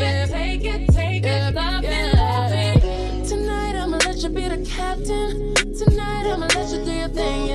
Take it, take it, love it, love. Tonight I'ma let you be the captain. Tonight I'ma let you do your thing.